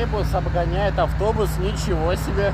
троллейбус обгоняет автобус, ничего себе.